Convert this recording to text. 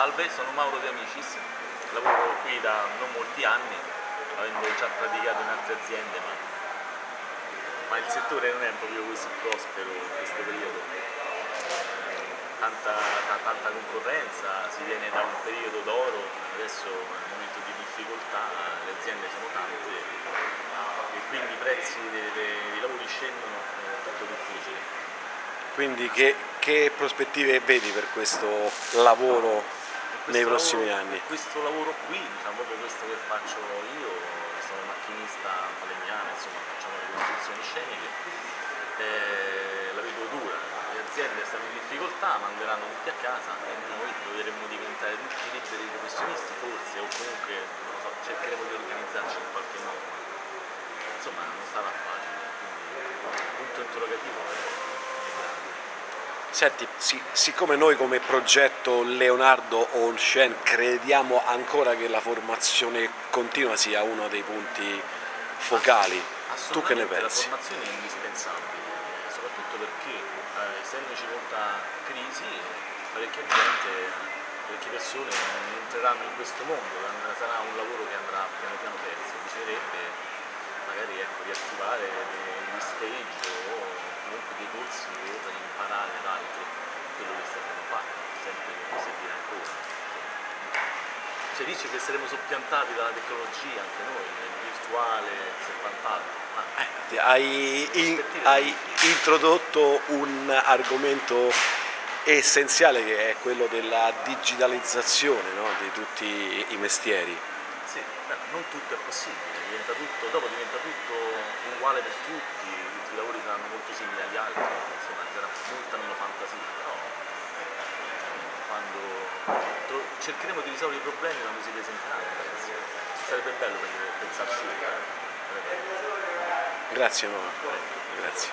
Salve, sono Mauro De Amicis, lavoro qui da non molti anni, avendo già praticato in altre aziende, ma, ma il settore non è proprio così prospero in questo periodo. Tanta, tanta, concorrenza, si viene da un periodo d'oro, adesso è un momento di difficoltà, le aziende sono tante e quindi i prezzi dei, dei lavori scendono, è tutto difficile. Quindi che, che prospettive vedi per questo lavoro nei prossimi lavoro, anni? Questo lavoro qui, diciamo proprio questo che faccio io, sono macchinista falegname, insomma facciamo le costruzioni sceniche, eh, la vedo dura, le aziende stanno in difficoltà, manderanno tutti a casa e noi dovremmo diventare tutti liberi professionisti forse o comunque so, cercheremo di organizzarci in qualche modo. Insomma non sarà facile, quindi punto interrogativo è Senti, sì, siccome noi come progetto Leonardo Olshen crediamo ancora che la formazione continua sia uno dei punti focali, tu che ne pensi? La formazione è indispensabile, soprattutto perché eh, essendoci molta crisi, parecchia gente, parecchie persone non entreranno in questo mondo, sarà un lavoro che andrà piano piano perso, bisognerebbe magari ecco, riattivare gli stage o comunque dei corsi per imparare ad altri quello che abbiamo fatto, sempre che servirà ancora. Si dice che saremo soppiantati dalla tecnologia anche noi, nel virtuale e quant'altro. Eh, hai, in, hai introdotto un argomento essenziale che è quello della digitalizzazione no? di tutti i mestieri. Sì, non tutto è possibile, diventa tutto, dopo diventa tutto uguale per tutti, tutti i lavori saranno molto simili agli altri, insomma molta meno fantasia, però quando cercheremo di risolvere i problemi quando si presenteranno, sarebbe bello pensarci. Grazie Noah. Grazie.